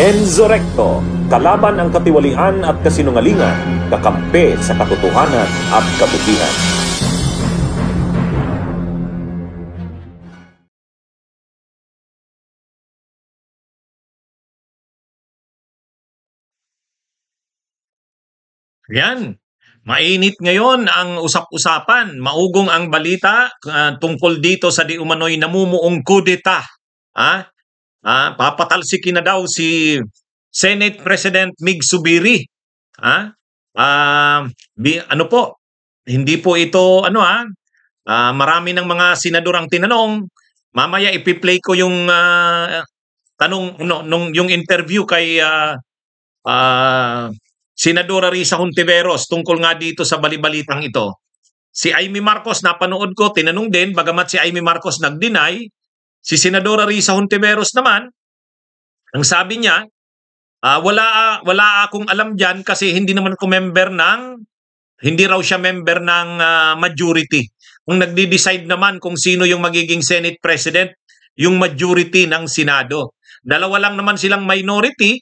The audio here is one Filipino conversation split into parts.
Enzo Recto, kalaban ang katiwalian at kasinungalingan, kakampi sa katotohanan at kabutihan. Yan. Mainit ngayon ang usap-usapan. Maugong ang balita ah, tungkol dito sa di umano'y namumuong kudeta. Ah, ah, papatalsikin na daw si Senate President Mig Subiri. Ah, ah, ano po? Hindi po ito ano ah, ah, marami ng mga senador ang tinanong. Mamaya ipi-play ko yung ah, tanong no, nung yung interview kay ah, ah, Senadora Risa Hontiveros tungkol nga dito sa balibalitang ito. Si Amy Marcos, napanood ko, tinanong din, bagamat si Amy Marcos nag-deny, si Senadora Risa Hontiveros naman, ang sabi niya, ah, wala, wala akong alam dyan kasi hindi naman ako member ng, hindi raw siya member ng ah, majority. Kung nagdi-decide naman kung sino yung magiging Senate President, yung majority ng Senado. Dalawa lang naman silang minority,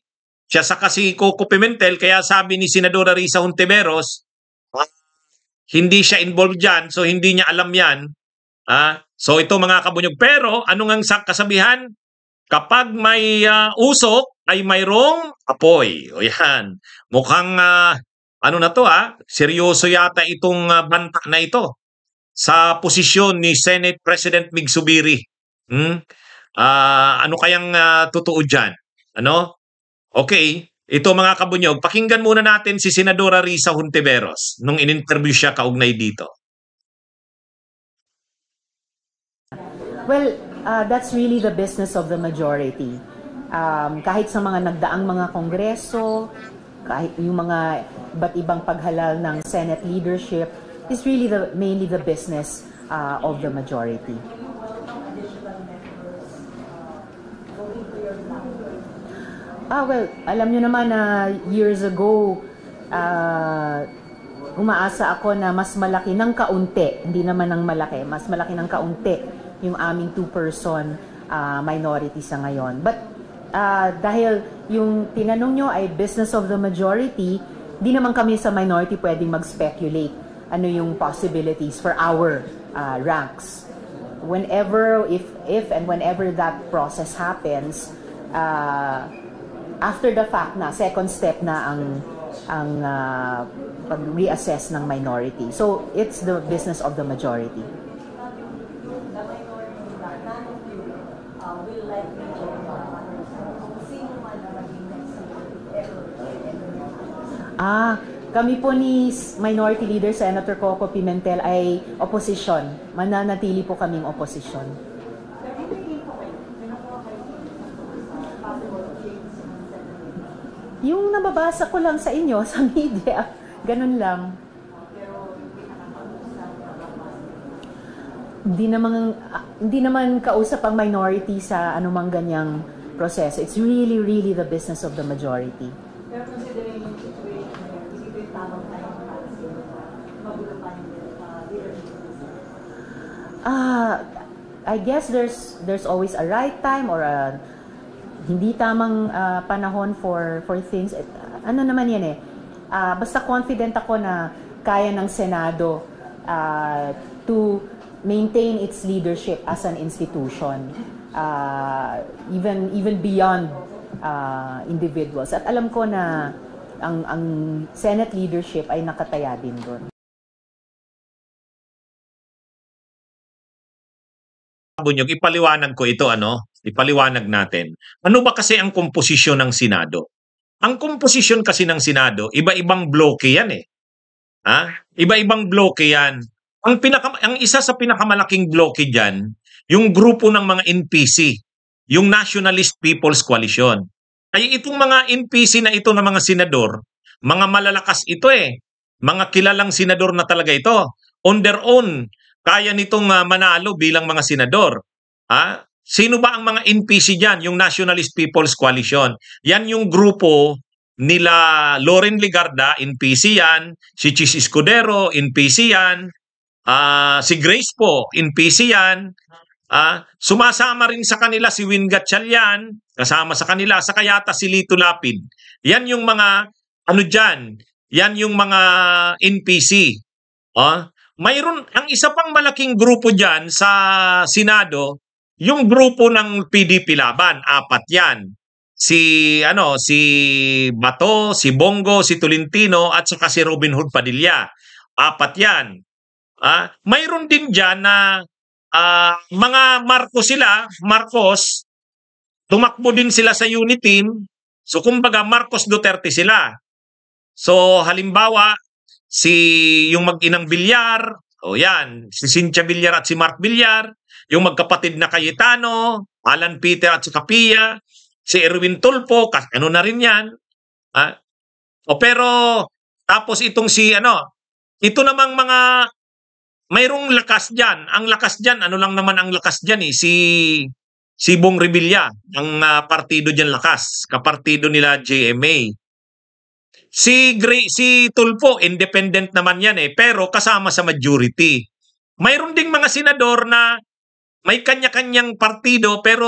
siya sa kasi Coco Pimentel, kaya sabi ni Senadora Risa Hontiveros, hindi siya involved dyan, so hindi niya alam yan. Ah, so ito mga kabunyog. Pero ano nga sa kasabihan? Kapag may ah, usok, ay mayroong apoy. O yan. Mukhang ah, ano na to ah, seryoso yata itong ah, banta na ito sa posisyon ni Senate President Mig Subiri. Hmm? Ah, ano kayang ah, totoo dyan? Ano? Okay, ito mga kabunyog, pakinggan muna natin si Senadora Risa Hontiveros nung in-interview siya kaugnay dito. Well, uh, that's really the business of the majority. Um, kahit sa mga nagdaang mga kongreso, kahit yung mga iba't ibang paghalal ng Senate leadership, is really the mainly the business uh, of the majority. Ah, well, alam nyo naman na years ago, ah, umaasa ako na mas malaki ng kaunti, hindi naman ng malaki, mas malaki ng kaunti yung aming two-person ah, minority sa ngayon. But ah, dahil yung tinanong nyo ay business of the majority, di naman kami sa minority pwedeng mag-speculate ano yung possibilities for our ah, ranks. Whenever, if, if and whenever that process happens, ah, after the fact na second step na ang ang uh, pag-reassess ng minority. So it's the business of the majority. Ah, kami po ni Minority Leader Senator Coco Pimentel ay opposition. Mananatili po kaming opposition. Yung nababasa ko lang sa inyo, sa media, ganun lang. Hindi naman, ah, hindi naman kausap ang minority sa anumang ganyang proseso. It's really, really the business of the majority. Pero situation ngayon, isipin yung tamang pa yung uh. Ah, I guess there's there's always a right time or a hindi tamang ah, panahon for for things. Eh, Ano naman 'yan eh. Ah, basta confident ako na kaya ng Senado ah, to maintain its leadership as an institution. Ah, even even beyond ah, individuals. At alam ko na ang ang Senate leadership ay nakataya din doon. Bunyog, ipaliwanag ko ito, ano? Ipaliwanag natin. Ano ba kasi ang komposisyon ng Senado? Ang komposisyon kasi ng Senado, iba-ibang bloke yan eh. Ha? Iba-ibang bloke yan. Ang, pinaka, ang isa sa pinakamalaking bloke dyan, yung grupo ng mga NPC, yung Nationalist People's Coalition. Ay itong mga NPC na ito ng mga senador, mga malalakas ito eh. Mga kilalang senador na talaga ito. On their own, kaya nitong ah, manalo bilang mga senador. Ha? Sino ba ang mga NPC diyan? Yung Nationalist People's Coalition. Yan yung grupo nila Loren Ligarda, NPC yan. Si Chis Escudero, NPC yan. Ah, si Grace po, NPC yan. Ah, sumasama rin sa kanila si Win Gatchalian, kasama sa kanila sa kayata si Lito Lapid. Yan yung mga ano diyan, yan yung mga NPC. Ah, mayroon ang isa pang malaking grupo diyan sa Senado, yung grupo ng PDP Laban, apat 'yan. Si ano, si Bato, si Bongo, si Tolentino at saka si Robin Hood Padilla. Apat 'yan. Ah, mayroon din diyan na ah, mga Marcos sila, Marcos, tumakbo din sila sa unit team. So kumbaga Marcos Duterte sila. So halimbawa, si yung mag-inang Villar, o yan, si Cynthia Villar at si Mark Villar, yung magkapatid na Cayetano, Alan Peter at si Kapia, si Erwin Tulfo, kas- ano na rin yan. Ah, o pero, tapos itong si ano, ito namang mga, mayroong lakas dyan. Ang lakas dyan, ano lang naman ang lakas dyan eh, si, si Bong Revilla, ang ah, partido dyan lakas, kapartido nila JMA. Si Gray, si Tulfo, independent naman yan eh, pero kasama sa majority. Mayroon ding mga senador na may kanya-kanyang partido pero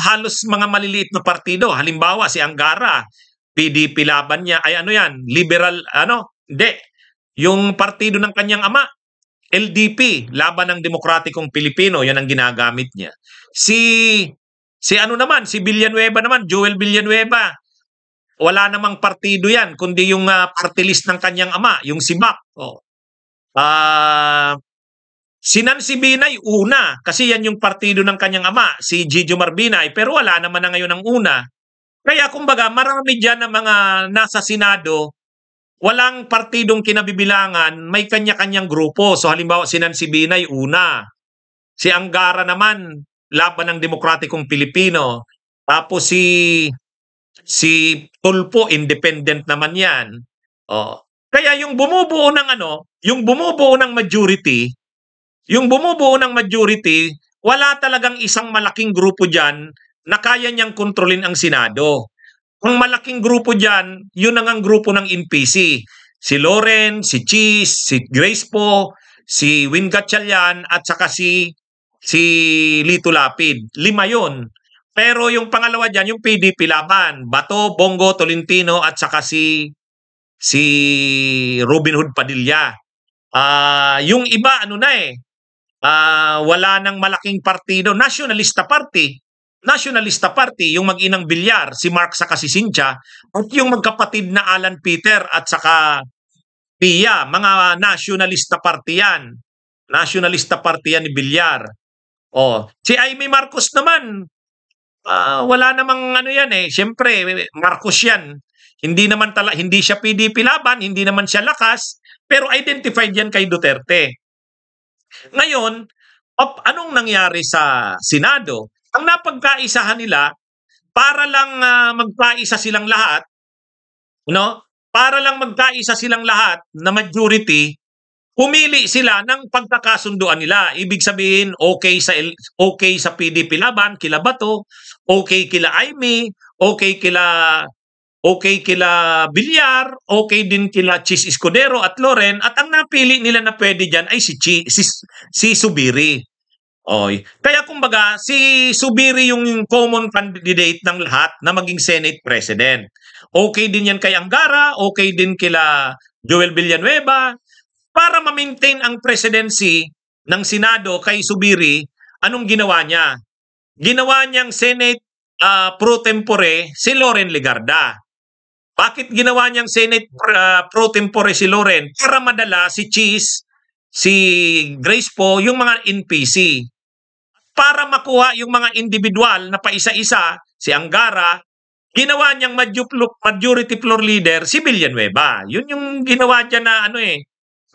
halos mga maliliit na partido. Halimbawa si Angara, PDP laban niya ay ano yan, liberal ano? Hindi. Yung partido ng kanyang ama, LDP, Laban ng Demokratikong Pilipino, yan ang ginagamit niya. Si si ano naman, si Villanueva naman, Joel Villanueva. Wala namang partido yan, kundi yung ah, party list ng kanyang ama, yung si Mac. Oh. Ah, si Nancy Binay, una, kasi yan yung partido ng kanyang ama, si Gigi Marbinay, pero wala naman na ngayon ang una. Kaya kumbaga, marami dyan na mga nasa Senado, walang partidong kinabibilangan, may kanya-kanyang grupo. So halimbawa si Nancy Binay, una. Si Angara naman, laban ng demokratikong Pilipino. Tapos si si Tulpo, independent naman yan. Oh. Kaya yung bumubuo ng ano, yung bumubuo ng majority, yung bumubuo ng majority, wala talagang isang malaking grupo dyan na kaya niyang kontrolin ang Senado. Ang malaking grupo dyan, yun ang ang grupo ng NPC. Si Loren, si Cheese, si Grace Po, si Win Gatchalian, at saka si, si Lito Lapid. Lima yon. Pero yung pangalawa dyan, yung PDP laban. Bato, Bongo, Tolentino, at saka si si Robin Hood Padilla. Ah, yung iba ano na eh. Ah, wala nang malaking partido, Nationalista Party. Nationalista Party, yung mag-inang Bilyar, si Mark saka si Cynthia, at yung magkapatid na Alan Peter at saka Pia, mga Nationalista Party yan. Nationalista Party yan ni Bilyar. Oh, si Amy Marcos naman, ah, wala namang ano yan eh. Siyempre, Marcos yan. Hindi naman tala, hindi siya PDP laban, hindi naman siya lakas, pero identified yan kay Duterte. Ngayon, op, anong nangyari sa Senado? Ang napagkaisahan nila, para lang ah, magkaisa silang lahat, no? Para lang magkaisa silang lahat na majority, pumili sila ng pagkakasunduan nila. Ibig sabihin, okay sa okay sa PDP laban, kila Bato, okay kila Aimee, okay kila okay kila Villar, okay din kila Chis Escudero at Loren at ang napili nila na pwede diyan ay si Chi, si, si Subiri. Oy. Kaya kumbaga si Subiri yung common candidate ng lahat na maging Senate President. Okay din yan kay Angara, okay din kila Joel Villanueva para ma-maintain ang presidency ng Senado kay Subiri, anong ginawa niya? Ginawa niyang Senate ah, pro tempore si Loren Legarda. Bakit ginawa niyang Senate ah, pro tempore si Loren? Para madala si Cheese, si Grace po, yung mga NPC. Para makuha yung mga individual na paisa-isa, si Angara, ginawa niyang majority floor leader si Villanueva. Yun yung ginawa niya na ano eh,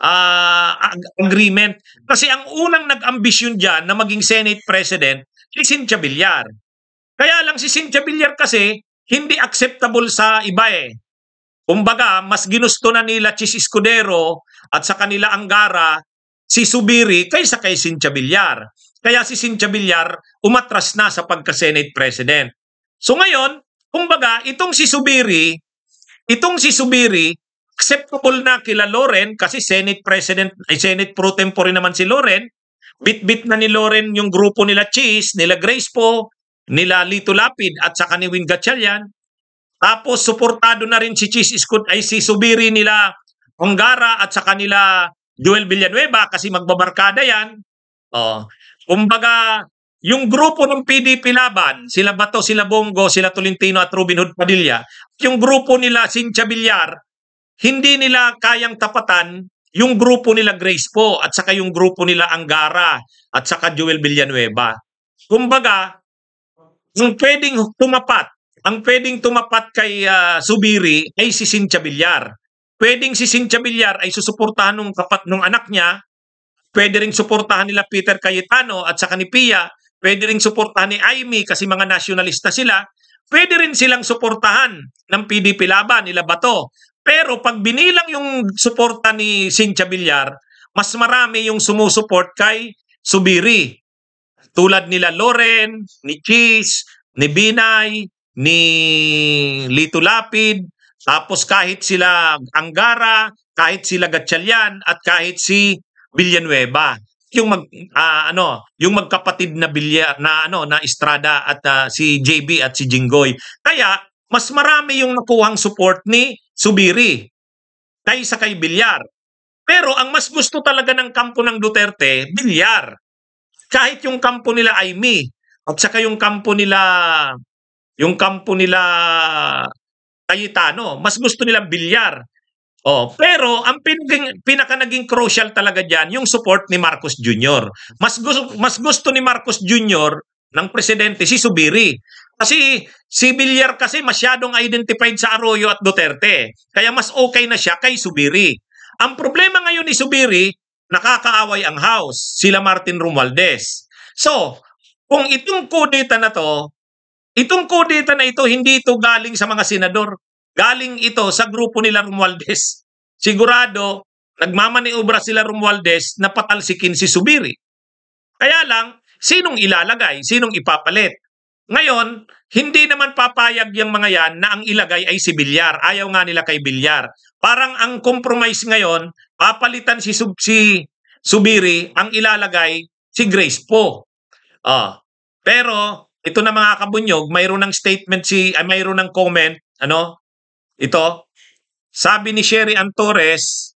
ag- agreement. Kasi ang unang nag-ambisyon dyan na maging Senate President, si Cynthia Villar. Kaya lang si Cynthia Villar kasi, hindi acceptable sa iba eh. Kumbaga, mas ginusto na nila Chis Escudero at sa kanila Angara si Subiri kaysa kay Cynthia Villar. Kaya si Cynthia Villar umatras na sa pagka-Senate President. So ngayon, kumbaga, itong si Subiri, itong si Subiri, acceptable na kila Loren kasi Senate President, ay Senate Pro Tempore naman si Loren, bit-bit na ni Loren yung grupo nila Cheese, nila Grace po, nila Lito Lapid at saka ni Win Gatchalian. Tapos suportado na rin si Cheese Scoot ay si Subiri nila Hongara at saka nila Joel Villanueva kasi magbabarkada yan. Oh. Kumbaga, yung grupo ng PDP Laban, sila Bato, sila Bongo, sila Tolentino at Robin Hood Padilla, yung grupo nila Cynthia Villar, hindi nila kayang tapatan yung grupo nila Grace po at saka yung grupo nila Angara at saka Joel Villanueva. Kumbaga, ang pwedeng tumapat, ang pwedeng tumapat kay ah, Subiri ay si Cynthia Villar. Pwedeng si Cynthia Villar ay susuportahan ng kapat ng anak niya. Pwede ring suportahan nila Peter Cayetano at saka ni Pia. Pwede ring suportahan ni Amy kasi mga nasyonalista sila. Pwede rin silang suportahan ng PDP Laban, nila Bato. Pero pag binilang yung suporta ni Cynthia Villar, mas marami yung sumusuport kay Subiri. Tulad nila Loren, ni Cheese, ni Binay, ni Lito Lapid, tapos kahit sila Angara, kahit sila Gatchalian, at kahit si Villanueva. Yung mag ah, ano, yung magkapatid na Villar na ano na Estrada at ah, si JB at si Jinggoy. Kaya mas marami yung nakuhang support ni Subiri kaysa kay Villar. Pero ang mas gusto talaga ng kampo ng Duterte, Villar. Kahit yung kampo nila Aimee at saka yung kampo nila yung kampo nila Cayetano, mas gusto nila Villar. Oh, pero ang pinaging, pinaka naging crucial talaga diyan yung support ni Marcos Jr. Mas gusto mas gusto ni Marcos Jr. ng presidente si Subiri. Kasi si Villar kasi masyadong identified sa Arroyo at Duterte. Kaya mas okay na siya kay Subiri. Ang problema ngayon ni Subiri, nakakaaway ang House, sila Martin Romualdez. So, kung itong kudeta na to, itong kudeta na ito, hindi ito galing sa mga senador. Galing ito sa grupo nila Romualdez. Sigurado, nagmamaniobra sila Romualdez na patalsikin si Subiri. Kaya lang, sinong ilalagay? Sinong ipapalit? Ngayon, hindi naman papayag yung mga yan na ang ilagay ay si Bilyar. Ayaw nga nila kay Bilyar. Parang ang compromise ngayon, papalitan si, Sub, si Subiri, ang ilalagay si Grace po. Ah, pero ito na mga kabunyog, mayroon ng statement si ay mayroon ng comment, ano? Ito, sabi ni Sherry Antores,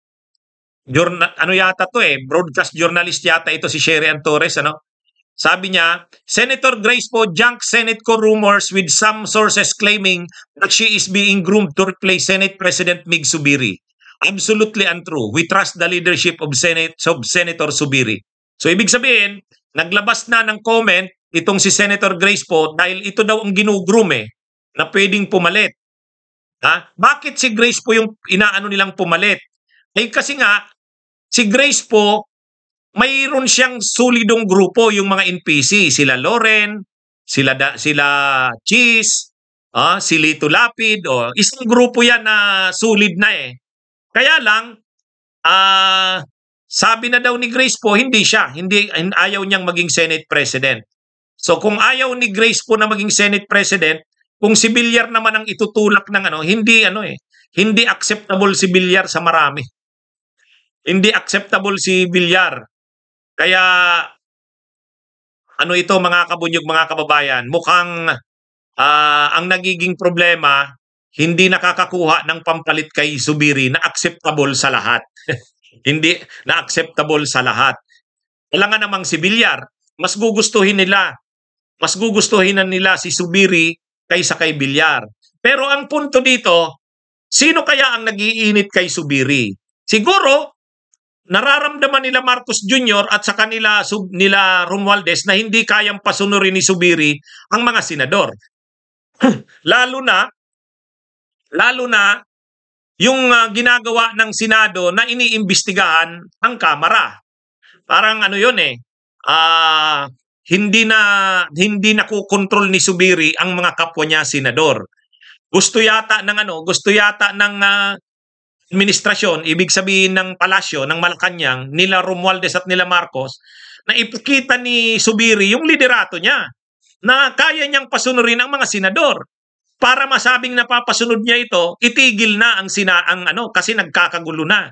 journa, ano yata to eh, broadcast journalist yata ito si Sherry Antores, ano? Sabi niya, Senator Grace po junk Senate co rumors with some sources claiming that she is being groomed to replace Senate President Mig Subiri. Absolutely untrue. We trust the leadership of Senate of Senator Subiri. So ibig sabihin, naglabas na ng comment itong si Senator Grace po dahil ito daw ang ginugroom eh na pwedeng pumalit. Ha? Bakit si Grace po yung inaano nilang pumalit? Eh kasi nga si Grace po mayroon siyang solidong grupo yung mga NPC, sila Loren, sila da, sila Cheese, ah, si Lito Lapid, o isang grupo yan na solid na eh. Kaya lang ah sabi na daw ni Grace po hindi siya, hindi ayaw niyang maging Senate President. So kung ayaw ni Grace po na maging Senate President, kung si Villar naman ang itutulak ng ano, hindi ano eh, hindi acceptable si Villar sa marami. Hindi acceptable si Villar. Kaya ano ito mga kabunyog, mga kababayan, mukhang ah, ang nagiging problema hindi nakakakuha ng pampalit kay Subiri na acceptable sa lahat. hindi na acceptable sa lahat. Wala nga namang si Villar, mas gugustuhin nila, mas gugustuhin na nila si Subiri kaysa kay Villar. Pero ang punto dito, sino kaya ang nagiinit kay Subiri? Siguro, nararamdaman nila Marcos Jr. at sa kanila sub, nila Romualdez na hindi kayang pasunurin ni Subiri ang mga senador. lalo na lalo na yung ah, ginagawa ng Senado na iniimbestigahan ang Kamara. Parang ano 'yon eh. Ah, hindi na hindi na kukontrol ni Subiri ang mga kapwa niya senador. Gusto yata ng ano, gusto yata ng ah, administrasyon, ibig sabihin ng palasyo ng Malacanang, nila Romualdez at nila Marcos, na ipakita ni Subiri yung liderato niya na kaya niyang pasunurin ang mga senador. Para masabing napapasunod niya ito, itigil na ang sina ang ano kasi nagkakagulo na.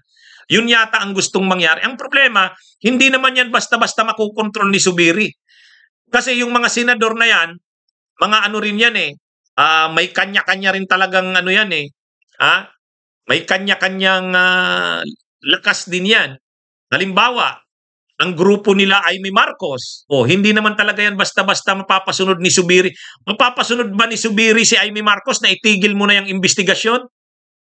Yun yata ang gustong mangyari. Ang problema, hindi naman yan basta-basta makukontrol ni Subiri. Kasi yung mga senador na yan, mga ano rin yan eh, ah, may kanya-kanya rin talagang ano yan eh. Ah, may kanya-kanyang ah, lakas din yan. Halimbawa, ang grupo nila ay may Marcos. O, hindi naman talaga yan basta-basta mapapasunod ni Subiri. Mapapasunod ba ni Subiri si Amy Marcos na itigil mo na yung investigasyon?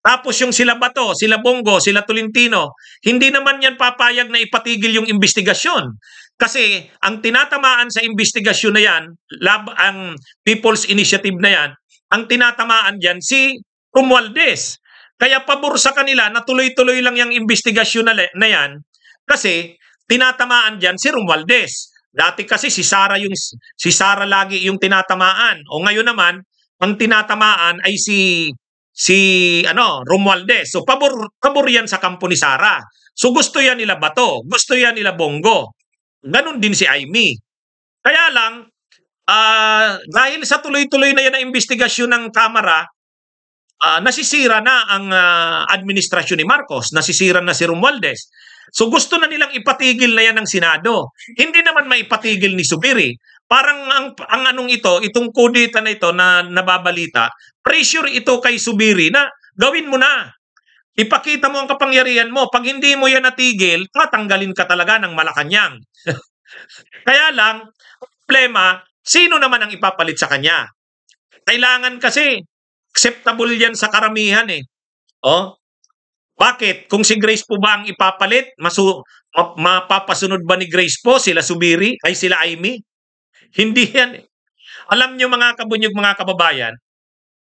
Tapos yung sila Bato, sila Bongo, sila Tolentino, hindi naman yan papayag na ipatigil yung investigasyon. Kasi ang tinatamaan sa investigasyon na yan, lab, ang People's Initiative na yan, ang tinatamaan dyan si Romualdez. Kaya pabor sa kanila na tuloy-tuloy lang yung investigasyon na, na yan kasi tinatamaan dyan si Romualdez. Dati kasi si Sara yung si Sara lagi yung tinatamaan. O ngayon naman, ang tinatamaan ay si si ano, Romualdez. So pabor pabor yan sa kampo ni Sara. So gusto yan nila Bato, gusto yan nila Bongo. Ganon din si Aimee. Kaya lang ah dahil sa tuloy-tuloy na yan na investigasyon ng Kamara, ah, nasisira na ang ah, administrasyon ni Marcos, nasisira na si Romualdez. So gusto na nilang ipatigil na yan ng Senado. Hindi naman maipatigil ni Subiri. Parang ang, ang anong ito, itong kudita na ito na nababalita, pressure ito kay Subiri na gawin mo na. Ipakita mo ang kapangyarihan mo. Pag hindi mo yan natigil, tatanggalin ka talaga ng Malacanang. Kaya lang, problema, sino naman ang ipapalit sa kanya? Kailangan kasi, acceptable yan sa karamihan eh. Oh, bakit? Kung si Grace po ba ang ipapalit, masu ma- mapapasunod ba ni Grace po sila Subiri ay sila Amy? Hindi yan. eh. Alam niyo mga kabunyog, mga kababayan,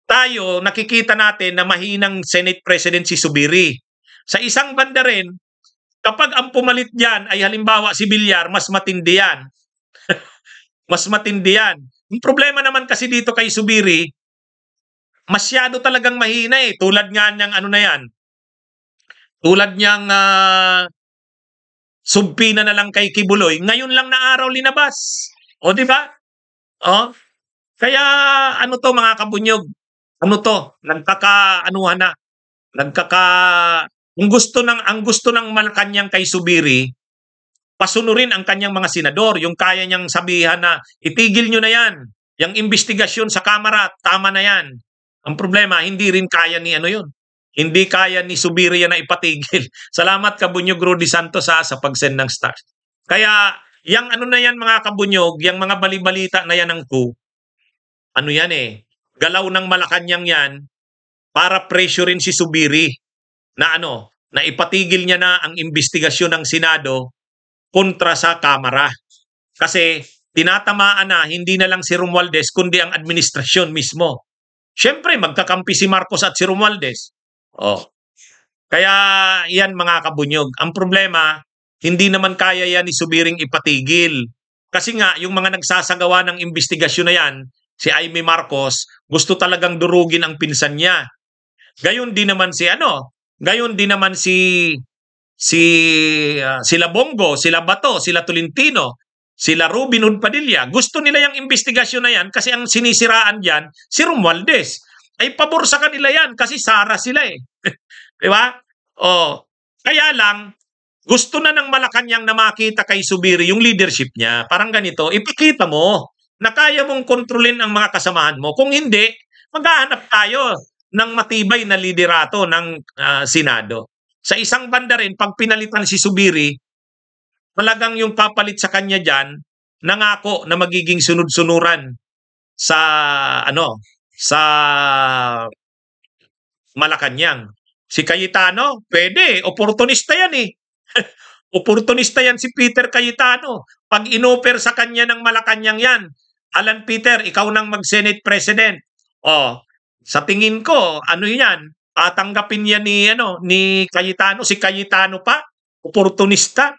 tayo nakikita natin na mahinang Senate President si Subiri. Sa isang banda rin, kapag ang pumalit diyan ay halimbawa si Villar, mas matindi yan. mas matindi yan. Yung problema naman kasi dito kay Subiri, masyado talagang mahina eh. Tulad nga niyang ano na yan, tulad niyang uh, subpina na lang kay Kibuloy, ngayon lang na araw linabas. O di ba? O? Kaya ano to mga kabunyog? Ano to? Nagkaka-anuhan na. Nagkaka ang gusto ng ang gusto ng Malacanang kay Subiri, pasunurin ang kanyang mga senador, yung kaya niyang sabihan na itigil niyo na 'yan. Yung investigasyon sa Kamara, tama na 'yan. Ang problema, hindi rin kaya ni ano 'yun. Hindi kaya ni Subiri yan na ipatigil. Salamat Kabunyog Rudy Santos ha, sa pag-send ng stars. Kaya, yang ano na yan mga kabunyog, yang mga balibalita na yan ng coup, ano yan eh, galaw ng Malacanang yan para pressurein si Subiri na ano, na ipatigil niya na ang investigasyon ng Senado kontra sa Kamara. Kasi tinatamaan na hindi na lang si Romualdez kundi ang administrasyon mismo. Siyempre, magkakampi si Marcos at si Romualdez. Oh. Kaya yan mga kabunyog. Ang problema, hindi naman kaya yan ni Subiring ipatigil. Kasi nga, yung mga nagsasagawa ng investigasyon na yan, si Aimee Marcos, gusto talagang durugin ang pinsan niya. Gayon din naman si ano, gayon din naman si si uh, sila Bongo, sila Bato, sila Tolentino, sila Rubin Padilla. Gusto nila yung investigasyon na yan kasi ang sinisiraan diyan si Romualdez ay pabor sa kanila yan kasi Sara sila eh. Di ba? Oh, kaya lang, gusto na ng Malacanang na makita kay Subiri yung leadership niya. Parang ganito, ipikita mo na kaya mong kontrolin ang mga kasamahan mo. Kung hindi, maghahanap tayo ng matibay na liderato ng uh, Senado. Sa isang banda rin, pag pinalitan si Subiri, talagang yung papalit sa kanya dyan, nangako na magiging sunod-sunuran sa ano sa Malacanang. Si Cayetano, pwede, oportunista yan eh. oportunista yan si Peter Cayetano. Pag inoper sa kanya ng Malacanang yan, Alan Peter, ikaw nang mag-Senate President. Oh, sa tingin ko, ano yan? Tatanggapin yan ni ano ni Cayetano, si Cayetano pa, oportunista.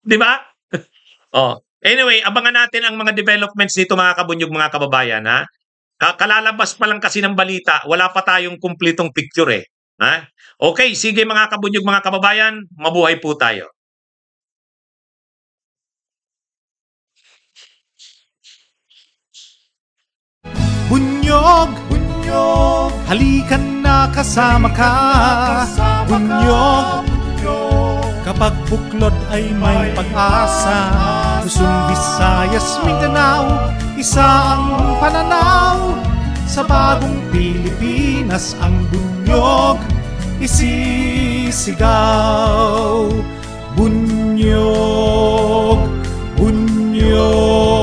'Di ba? oh. Anyway, abangan natin ang mga developments dito mga kabunyog mga kababayan ha. Kalalabas pa lang kasi ng balita, wala pa tayong kumplitong picture eh. Ha? Okay, sige mga kabunyog mga kababayan, mabuhay po tayo. Bunyog, bunyog, halikan na kasama ka. Bunyog, Kapag buklod ay may pag-asa Luzon, Visayas, Mindanao Isa ang pananaw Sa bagong Pilipinas Pinas ang bunyog isisigaw. Bunyog, bunyog.